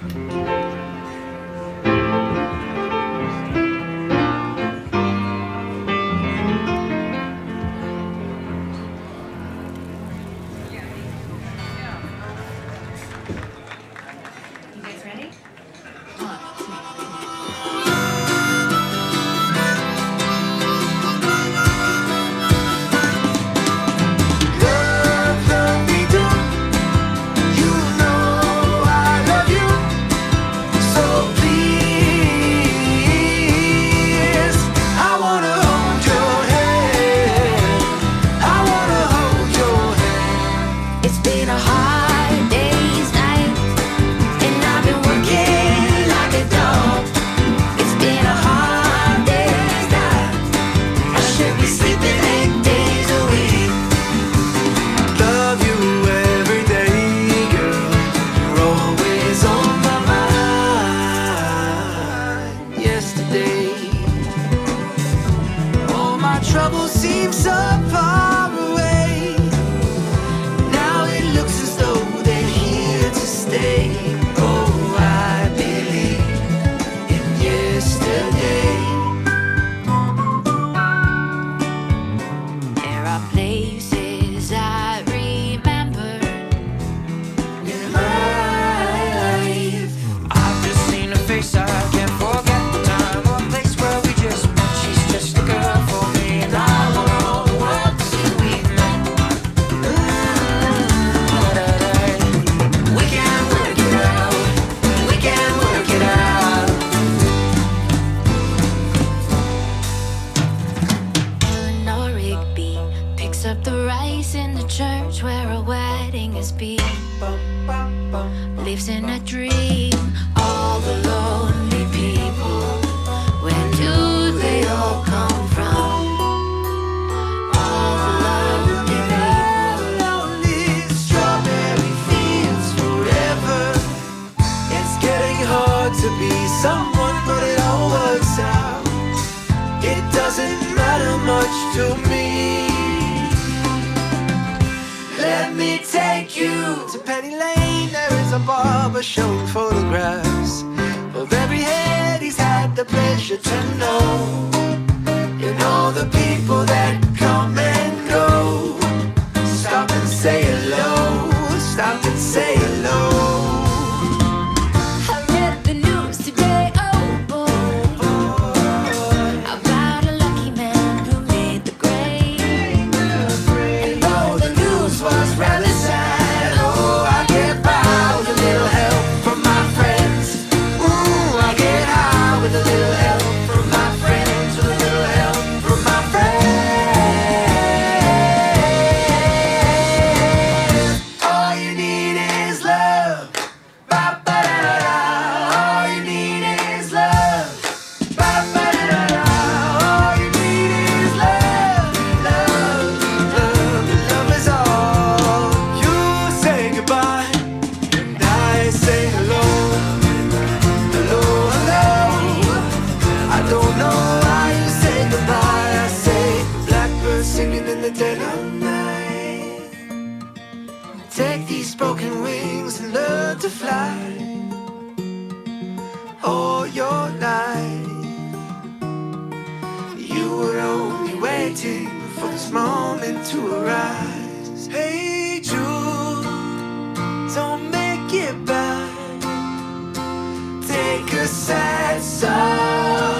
Mm-hmm. stay. the barber showed photographs of every head he's had the pleasure to know. You know the people that Take these broken wings and learn to fly All your life. You were only waiting for this moment to arise. Hey Jude, don't make it bad. Take a sad song